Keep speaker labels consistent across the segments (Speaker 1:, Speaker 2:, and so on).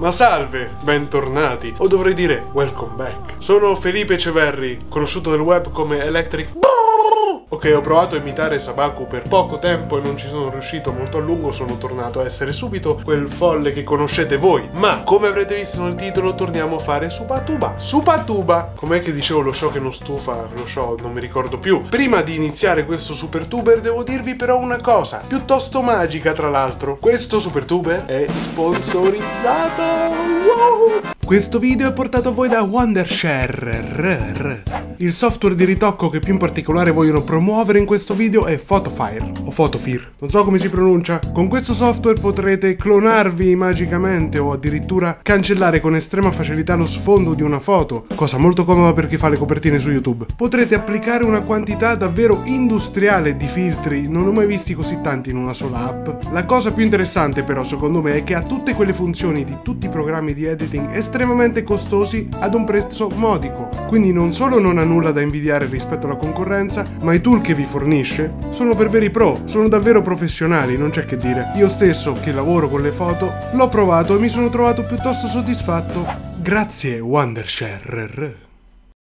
Speaker 1: Ma salve, bentornati, o dovrei dire welcome back. Sono Felipe Ceverri, conosciuto nel web come Electric Ok, ho provato a imitare Sabaku per poco tempo e non ci sono riuscito molto a lungo, sono tornato a essere subito quel folle che conoscete voi. Ma, come avrete visto nel titolo, torniamo a fare Supatuba. Supatuba! Com'è che dicevo lo show che non stufa? Lo show, non mi ricordo più. Prima di iniziare questo Supertuber devo dirvi però una cosa, piuttosto magica tra l'altro. Questo Supertuber è sponsorizzato! Questo video è portato a voi da Wondershare, il software di ritocco che più in particolare vogliono promuovere in questo video è Photofire, o Photofire, non so come si pronuncia. Con questo software potrete clonarvi magicamente o addirittura cancellare con estrema facilità lo sfondo di una foto, cosa molto comoda per chi fa le copertine su YouTube. Potrete applicare una quantità davvero industriale di filtri, non ho mai visti così tanti in una sola app. La cosa più interessante però secondo me è che ha tutte quelle funzioni di tutti i programmi di editing estremamente costosi ad un prezzo modico. Quindi non solo non ha nulla da invidiare rispetto alla concorrenza, ma i tool che vi fornisce sono per veri pro, sono davvero professionali, non c'è che dire. Io stesso, che lavoro con le foto, l'ho provato e mi sono trovato piuttosto soddisfatto. Grazie Wondershare.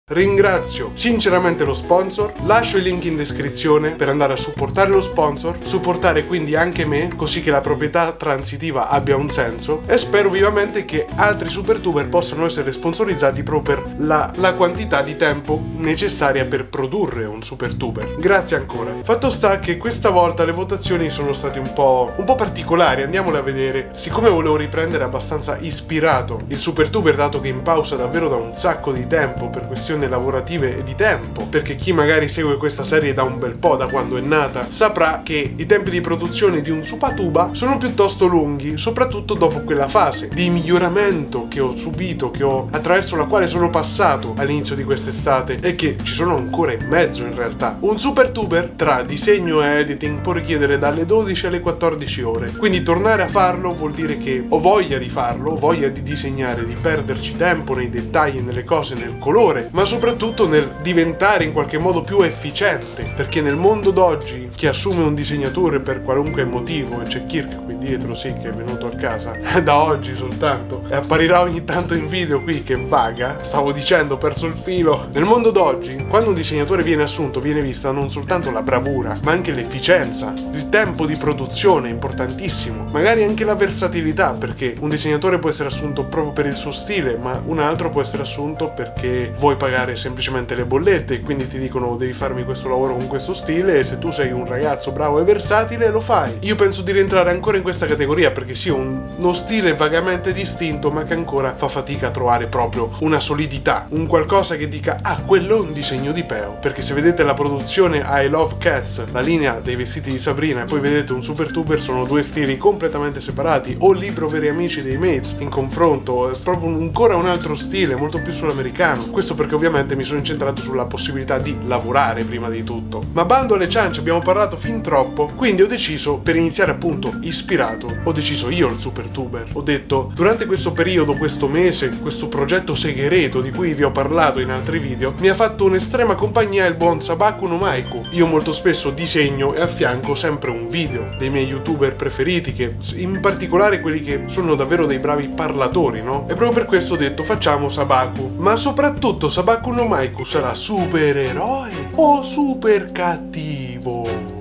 Speaker 1: Ringrazio sinceramente lo sponsor, lascio il link in descrizione per andare a supportare lo sponsor, supportare quindi anche me, così che la proprietà transitiva abbia un senso e spero vivamente che altri supertuber possano essere sponsorizzati proprio per la, la quantità di tempo necessaria per produrre un supertuber. Grazie ancora. Fatto sta che questa volta le votazioni sono state un po', un po' particolari, andiamole a vedere. Siccome volevo riprendere abbastanza ispirato il supertuber dato che in pausa davvero da un sacco di tempo per questioni questioni lavorative e di tempo, perché chi magari segue questa serie da un bel po', da quando è nata, saprà che i tempi di produzione di un Supatuba sono piuttosto lunghi, soprattutto dopo quella fase di miglioramento che ho subito, che ho, attraverso la quale sono passato all'inizio di quest'estate e che ci sono ancora in mezzo in realtà. Un Supertuber tra disegno e editing può richiedere dalle 12 alle 14 ore, quindi tornare a farlo vuol dire che ho voglia di farlo, ho voglia di disegnare, di perderci tempo nei dettagli, nelle cose, nel colore, ma soprattutto nel diventare in qualche modo più efficiente, perché nel mondo d'oggi chi assume un disegnatore per qualunque motivo, e c'è Kirk qui dietro, sì, che è venuto a casa, da oggi soltanto, e apparirà ogni tanto in video qui che vaga, stavo dicendo, ho perso il filo. Nel mondo d'oggi, quando un disegnatore viene assunto, viene vista non soltanto la bravura, ma anche l'efficienza, il tempo di produzione, importantissimo, magari anche la versatilità, perché un disegnatore può essere assunto proprio per il suo stile, ma un altro può essere assunto perché vuoi pagare pagare semplicemente le bollette e quindi ti dicono devi farmi questo lavoro con questo stile e se tu sei un ragazzo bravo e versatile lo fai. Io penso di rientrare ancora in questa categoria perché sì, ho uno stile vagamente distinto ma che ancora fa fatica a trovare proprio una solidità, un qualcosa che dica ah quello è un disegno di Peo, perché se vedete la produzione I Love Cats, la linea dei vestiti di Sabrina e poi vedete un Super Tuber sono due stili completamente separati o libro veri amici dei Mates in confronto, è proprio ancora un altro stile, molto più sull'americano. Questo perché ovviamente ovviamente mi sono incentrato sulla possibilità di lavorare prima di tutto. Ma bando alle ciance, abbiamo parlato fin troppo, quindi ho deciso, per iniziare appunto ispirato, ho deciso io il super tuber. Ho detto, durante questo periodo, questo mese, questo progetto segreto di cui vi ho parlato in altri video, mi ha fatto un'estrema compagnia il buon Sabaku no Maiku. Io molto spesso disegno e affianco sempre un video dei miei youtuber preferiti, che in particolare quelli che sono davvero dei bravi parlatori, no? E proprio per questo ho detto facciamo Sabaku. Ma soprattutto Sabaku Kuno Maiku sarà supereroe o super cattivo?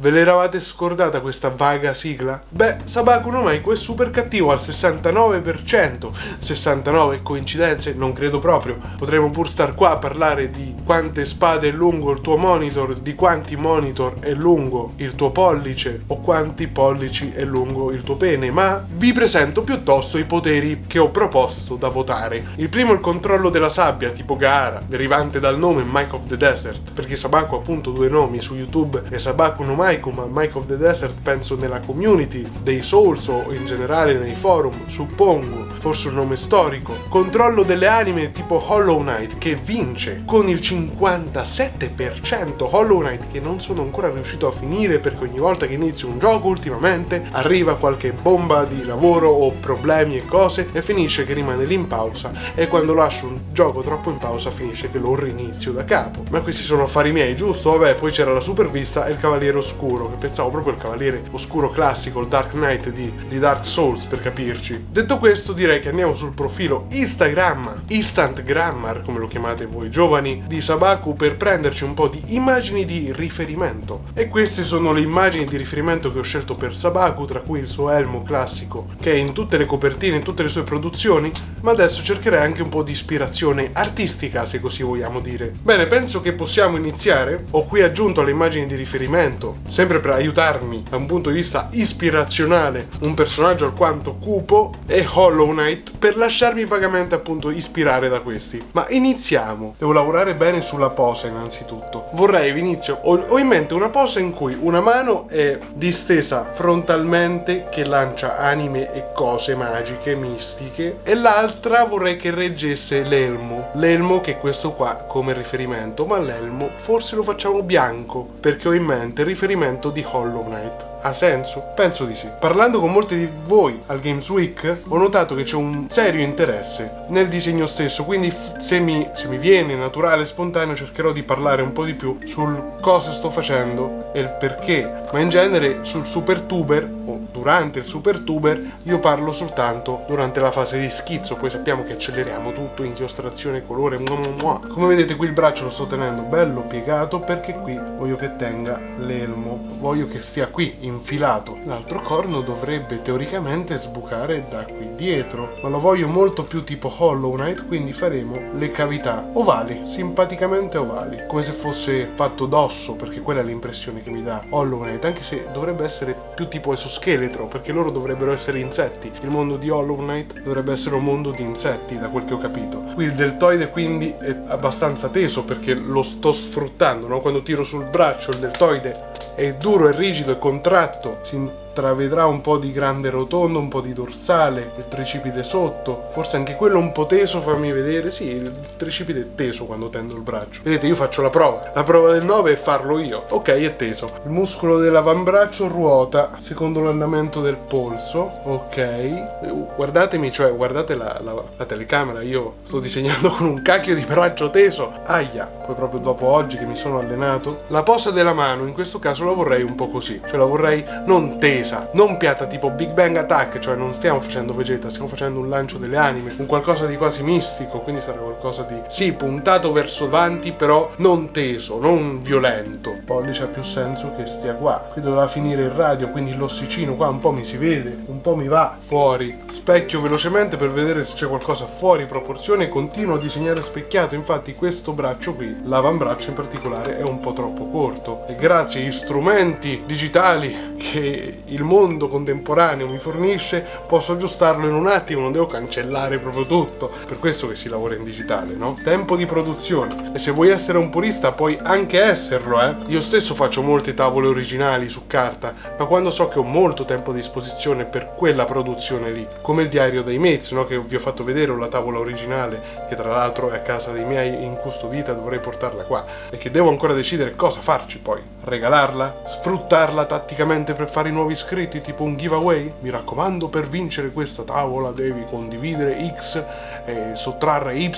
Speaker 1: Ve l'eravate scordata questa vaga sigla? Beh, Sabaku no Maiko è super cattivo al 69%. 69 coincidenze? Non credo proprio. Potremmo pur star qua a parlare di quante spade è lungo il tuo monitor, di quanti monitor è lungo il tuo pollice o quanti pollici è lungo il tuo pene, ma vi presento piuttosto i poteri che ho proposto da votare. Il primo è il controllo della sabbia, tipo gara, derivante dal nome Mike of the Desert, perché Sabaku ha appunto due nomi su YouTube e Sabaku no Maiko Mike, ma Mike of the Desert penso nella community dei Souls o in generale nei forum, suppongo, forse un nome storico. Controllo delle anime tipo Hollow Knight che vince con il 57%. Hollow Knight che non sono ancora riuscito a finire perché ogni volta che inizio un gioco ultimamente arriva qualche bomba di lavoro o problemi e cose e finisce che rimane lì in pausa e quando lascio un gioco troppo in pausa finisce che lo rinizio da capo. Ma questi sono affari miei, giusto? Vabbè, poi c'era la supervista e il cavaliere oscuro oscuro, che pensavo proprio il cavaliere oscuro classico, il Dark Knight di, di Dark Souls per capirci. Detto questo direi che andiamo sul profilo Instagram, Instant Grammar come lo chiamate voi giovani, di Sabaku per prenderci un po' di immagini di riferimento. E queste sono le immagini di riferimento che ho scelto per Sabaku, tra cui il suo elmo classico, che è in tutte le copertine, in tutte le sue produzioni, ma adesso cercherei anche un po' di ispirazione artistica, se così vogliamo dire. Bene, penso che possiamo iniziare. Ho qui aggiunto alle immagini di riferimento, sempre per aiutarmi da un punto di vista ispirazionale, un personaggio alquanto cupo e Hollow Knight per lasciarmi vagamente appunto ispirare da questi. Ma iniziamo. Devo lavorare bene sulla posa innanzitutto. Vorrei inizio ho, ho in mente una posa in cui una mano è distesa frontalmente che lancia anime e cose magiche, mistiche e l'altra vorrei che reggesse l'elmo. L'elmo che è questo qua come riferimento, ma l'elmo forse lo facciamo bianco perché ho in mente il riferimento di Hollow Knight. Ha senso? Penso di sì. Parlando con molti di voi al Games Week, ho notato che c'è un serio interesse nel disegno stesso, quindi se mi, se mi viene naturale e spontaneo cercherò di parlare un po' di più sul cosa sto facendo e il perché, ma in genere sul super tuber o durante il super tuber io parlo soltanto durante la fase di schizzo, poi sappiamo che acceleriamo tutto, inchiostrazione, colore, mua mua come vedete qui il braccio lo sto tenendo bello piegato perché qui voglio che tenga l'elmo, voglio che stia qui infilato. L'altro corno dovrebbe teoricamente sbucare da qui dietro, ma lo voglio molto più tipo Hollow Knight, quindi faremo le cavità ovali, simpaticamente ovali, come se fosse fatto d'osso, perché quella è l'impressione che mi dà Hollow Knight, anche se dovrebbe essere più tipo esoscheletro, perché loro dovrebbero essere insetti. Il mondo di Hollow Knight dovrebbe essere un mondo di insetti, da quel che ho capito. Qui il deltoide quindi è abbastanza teso perché lo sto sfruttando, no? Quando tiro sul braccio il deltoide è duro e rigido e contratto, si intravedrà un po' di grande rotondo, un po' di dorsale, il tricipite sotto, forse anche quello un po' teso, fammi vedere, sì, il tricipite è teso quando tendo il braccio. Vedete, io faccio la prova, la prova del 9 è farlo io, ok, è teso. Il muscolo dell'avambraccio ruota secondo l'andamento del polso, ok. Guardatemi, cioè, guardate la, la, la telecamera, io sto disegnando con un cacchio di braccio teso, aia, poi proprio dopo oggi che mi sono allenato. La posa della mano, in questo caso la vorrei un po' così, cioè la vorrei non tesa, presa, non piatta tipo Big Bang Attack, cioè non stiamo facendo Vegeta, stiamo facendo un lancio delle anime, un qualcosa di quasi mistico, quindi sarà qualcosa di sì, puntato verso avanti, però non teso, non violento. Pollice ha più senso che stia qua. Qui doveva finire il radio, quindi l'ossicino qua un po' mi si vede, un po' mi va fuori. Specchio velocemente per vedere se c'è qualcosa fuori proporzione, continuo a disegnare specchiato, infatti questo braccio qui, l'avambraccio in particolare, è un po' troppo corto e grazie agli strumenti digitali che il mondo contemporaneo mi fornisce, posso aggiustarlo in un attimo, non devo cancellare proprio tutto. Per questo che si lavora in digitale, no? Tempo di produzione. E se vuoi essere un purista puoi anche esserlo, eh? Io stesso faccio molte tavole originali su carta, ma quando so che ho molto tempo a disposizione per quella produzione lì, come il diario dei Mates, no? Che vi ho fatto vedere, la tavola originale, che tra l'altro è a casa dei miei incustodita, dovrei portarla qua, e che devo ancora decidere cosa farci poi. Regalarla? Sfruttarla tatticamente per fare i nuovi iscritti tipo un giveaway? Mi raccomando, per vincere questa tavola devi condividere X e sottrarre Y,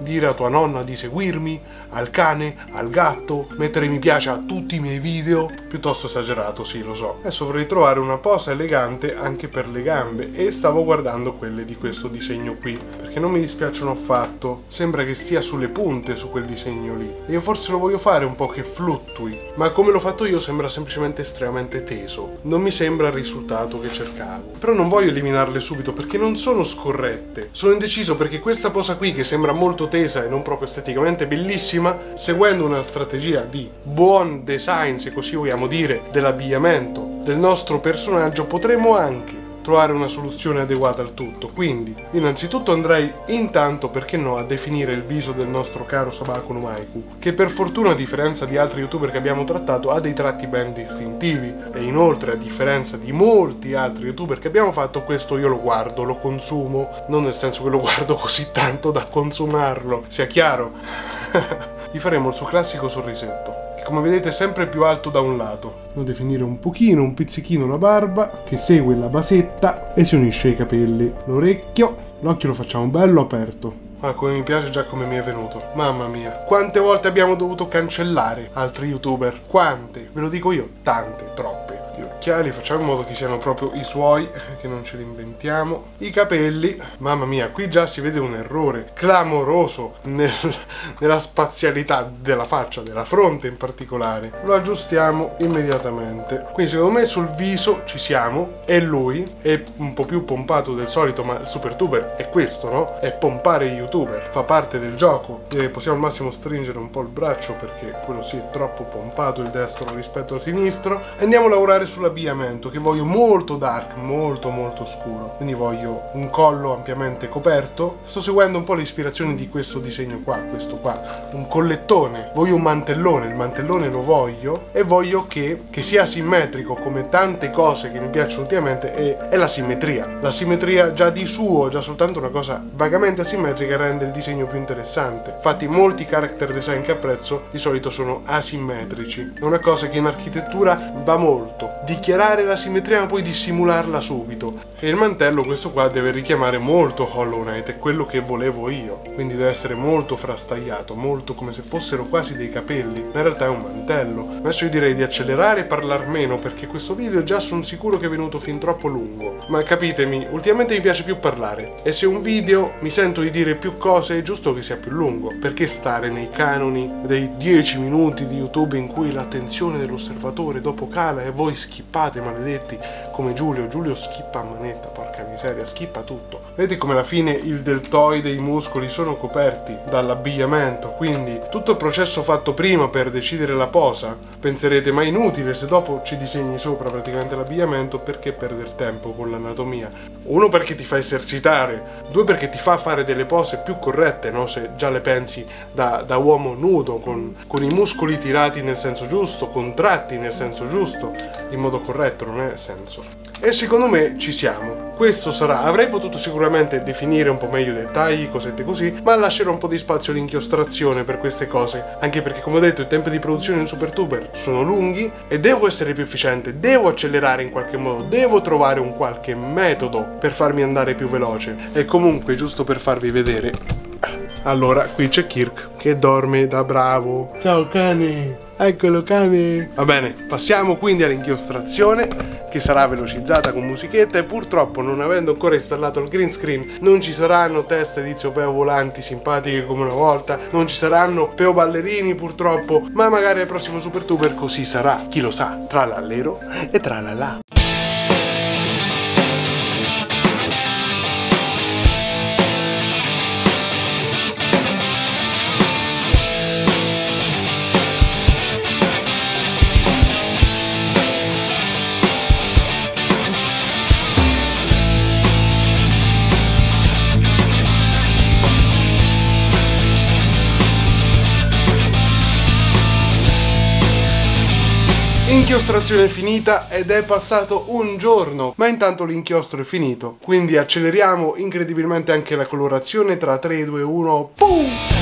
Speaker 1: dire a tua nonna di seguirmi, al cane, al gatto, mettere mi piace a tutti i miei video. Piuttosto esagerato, sì, lo so. Adesso vorrei trovare una posa elegante anche per le gambe e stavo guardando quelle di questo disegno qui, perché non mi dispiacciono affatto. Sembra che stia sulle punte su quel disegno lì. E io forse lo voglio fare un po' che fluttui, ma come l'ho fatto io sembra semplicemente estremamente teso. Non mi sembra il risultato che cercavo. Però non voglio eliminarle subito perché non sono scorrette. Sono indeciso perché questa posa qui che sembra molto tesa e non proprio esteticamente bellissima, seguendo una strategia di buon design, se così vogliamo dire, dell'abbigliamento del nostro personaggio, potremmo anche trovare una soluzione adeguata al tutto. Quindi, innanzitutto andrei intanto, perché no, a definire il viso del nostro caro Sabaku no Maiku, che per fortuna a differenza di altri youtuber che abbiamo trattato ha dei tratti ben distintivi e inoltre a differenza di molti altri youtuber che abbiamo fatto questo io lo guardo, lo consumo, non nel senso che lo guardo così tanto da consumarlo, sia chiaro. Gli faremo il suo classico sorrisetto come vedete sempre più alto da un lato. Devo definire un pochino, un pizzichino la barba che segue la basetta e si unisce ai capelli. L'orecchio, l'occhio lo facciamo bello aperto Ma come mi piace già come mi è venuto. Mamma mia. Quante volte abbiamo dovuto cancellare altri youtuber? Quante? Ve lo dico io, tante, troppe occhiali, facciamo in modo che siano proprio i suoi, che non ce li inventiamo. I capelli, mamma mia, qui già si vede un errore clamoroso nel, nella spazialità della faccia, della fronte in particolare. Lo aggiustiamo immediatamente. Quindi secondo me sul viso ci siamo, e lui è un po' più pompato del solito, ma il super tuber è questo, no? È pompare youtuber, fa parte del gioco. E possiamo al massimo stringere un po' il braccio perché quello sì è troppo pompato il destro rispetto al sinistro. Andiamo a lavorare sull'abbigliamento che voglio molto dark, molto molto scuro. Quindi voglio un collo ampiamente coperto. Sto seguendo un po' l'ispirazione di questo disegno qua, questo qua. Un collettone. Voglio un mantellone, il mantellone lo voglio e voglio che, che sia simmetrico come tante cose che mi piacciono ultimamente è, è la simmetria. La simmetria già di suo, già soltanto una cosa vagamente asimmetrica rende il disegno più interessante. Infatti molti character design che apprezzo di solito sono asimmetrici. È una cosa che in architettura va molto dichiarare la simmetria ma poi dissimularla subito. E il mantello questo qua deve richiamare molto Hollow Knight, è quello che volevo io. Quindi deve essere molto frastagliato, molto come se fossero quasi dei capelli, ma in realtà è un mantello. Adesso io direi di accelerare e parlare meno perché questo video già sono sicuro che è venuto fin troppo lungo. Ma capitemi, ultimamente mi piace più parlare e se un video mi sento di dire più cose è giusto che sia più lungo. Perché stare nei canoni dei 10 minuti di YouTube in cui l'attenzione dell'osservatore dopo cala e voi schippate maledetti come Giulio. Giulio schippa a manetta, porca miseria, schippa tutto. Vedete come alla fine il deltoide e i muscoli sono coperti dall'abbigliamento, quindi tutto il processo fatto prima per decidere la posa, penserete ma è inutile se dopo ci disegni sopra praticamente l'abbigliamento, perché perdere tempo con l'anatomia? Uno perché ti fa esercitare, due perché ti fa fare delle pose più corrette, no? Se già le pensi da, da uomo nudo, con, con i muscoli tirati nel senso giusto, contratti nel senso giusto, in modo corretto, non è senso. E secondo me ci siamo. Questo sarà, avrei potuto sicuramente definire un po' meglio i dettagli, cosette così, ma lascerò un po' di spazio all'inchiostrazione per queste cose, anche perché come ho detto i tempi di produzione in SuperTuber sono lunghi e devo essere più efficiente, devo accelerare in qualche modo, devo trovare un qualche metodo per farmi andare più veloce. E comunque, giusto per farvi vedere, allora qui c'è Kirk che dorme da bravo. Ciao cane! Eccolo cane! Va bene, passiamo quindi all'inchiostrazione che sarà velocizzata con musichetta e purtroppo non avendo ancora installato il green screen non ci saranno teste di Peo volanti simpatiche come una volta, non ci saranno Peo ballerini purtroppo, ma magari al prossimo SuperTuber così sarà, chi lo sa, tra l'allero e tra la la. Inchiostrazione finita ed è passato un giorno, ma intanto l'inchiostro è finito. Quindi acceleriamo incredibilmente anche la colorazione tra 3, 2, 1, PUM!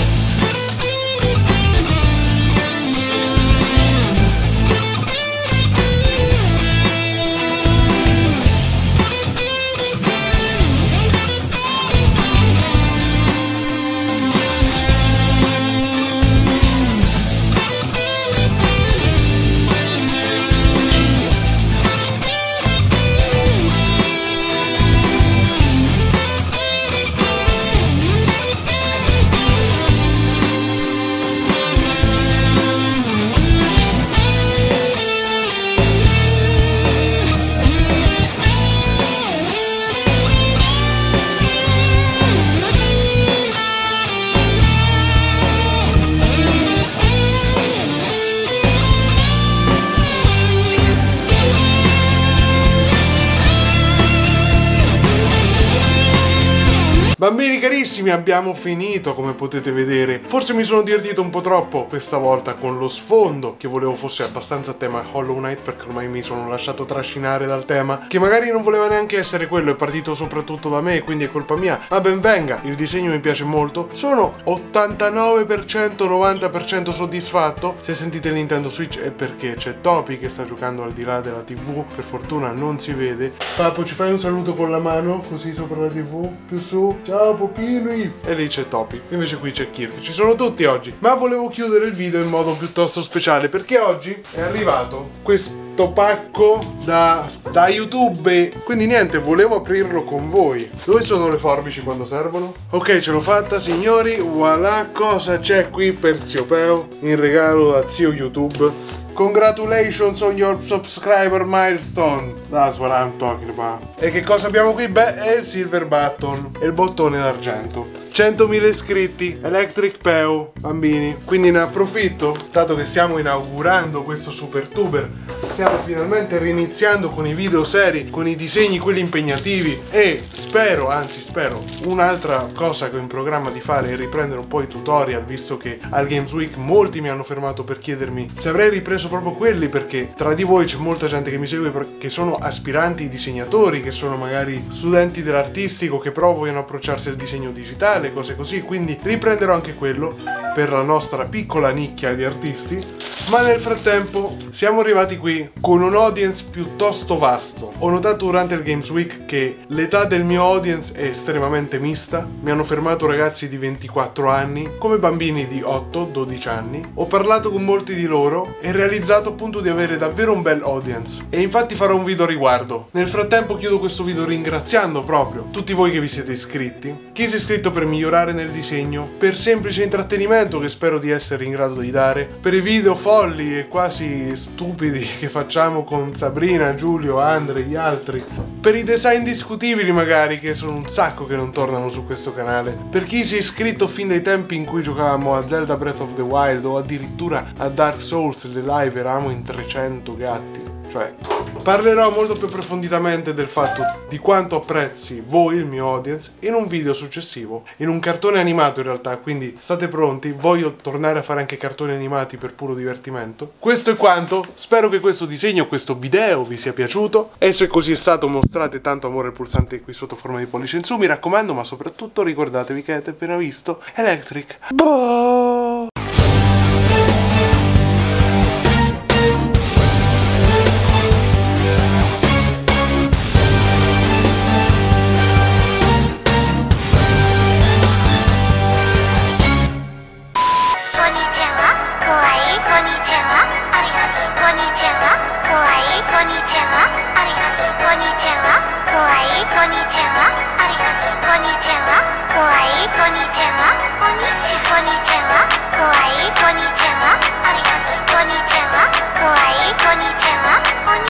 Speaker 1: Carissimi, abbiamo finito come potete vedere. Forse mi sono divertito un po' troppo questa volta con lo sfondo, che volevo fosse abbastanza tema Hollow Knight, perché ormai mi sono lasciato trascinare dal tema, che magari non voleva neanche essere quello, è partito soprattutto da me, quindi è colpa mia. Ma ben venga, il disegno mi piace molto. Sono 89%, 90% soddisfatto. Se sentite Nintendo Switch è perché c'è Topi che sta giocando al di là della TV, per fortuna non si vede. Papo, ci fai un saluto con la mano, così sopra la TV, più su. Ciao. ciao Popini. E lì c'è Topi. Invece qui c'è Kirk. Ci sono tutti oggi. Ma volevo chiudere il video in modo piuttosto speciale perché oggi è arrivato questo pacco da, da YouTube quindi niente volevo aprirlo con voi dove sono le forbici quando servono? ok ce l'ho fatta signori voilà cosa c'è qui per Zio Peo in regalo da zio YouTube Congratulations on your subscriber milestone. That's what I'm talking about. E che cosa abbiamo qui? Beh, è il silver button e il bottone d'argento. 100.000 iscritti, Electric Peo, bambini. Quindi ne approfitto, dato che stiamo inaugurando questo super tuber, stiamo finalmente riniziando con i video seri, con i disegni, quelli impegnativi e spero, anzi spero, un'altra cosa che ho in programma di fare è riprendere un po' i tutorial, visto che al Games Week molti mi hanno fermato per chiedermi se avrei ripreso proprio quelli, perché tra di voi c'è molta gente che mi segue che sono aspiranti disegnatori, che sono magari studenti dell'artistico, che però vogliono approcciarsi al disegno digitale le cose così, quindi riprenderò anche quello per la nostra piccola nicchia di artisti. Ma nel frattempo siamo arrivati qui con un audience piuttosto vasto. Ho notato durante il Games Week che l'età del mio audience è estremamente mista. Mi hanno fermato ragazzi di 24 anni, come bambini di 8-12 anni. Ho parlato con molti di loro e realizzato appunto di avere davvero un bel audience. E infatti farò un video a riguardo. Nel frattempo chiudo questo video ringraziando proprio tutti voi che vi siete iscritti. Chi si è iscritto per migliorare nel disegno, per semplice intrattenimento che spero di essere in grado di dare, per i video folli e quasi stupidi che facciamo con Sabrina, Giulio, Andre e gli altri, per i design discutibili magari che sono un sacco che non tornano su questo canale, per chi si è iscritto fin dai tempi in cui giocavamo a Zelda Breath of the Wild o addirittura a Dark Souls, le live eravamo in 300 gatti, cioè Parlerò molto più approfonditamente del fatto di quanto apprezzi voi, il mio audience, in un video successivo, in un cartone animato in realtà, quindi state pronti, voglio tornare a fare anche cartoni animati per puro divertimento. Questo è quanto, spero che questo disegno, questo video vi sia piaciuto, e se così è stato mostrate tanto amore al pulsante qui sotto forma di pollice in su, mi raccomando, ma soprattutto ricordatevi che avete appena visto Electric. Boh!